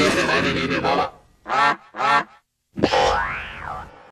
Trust Tutor.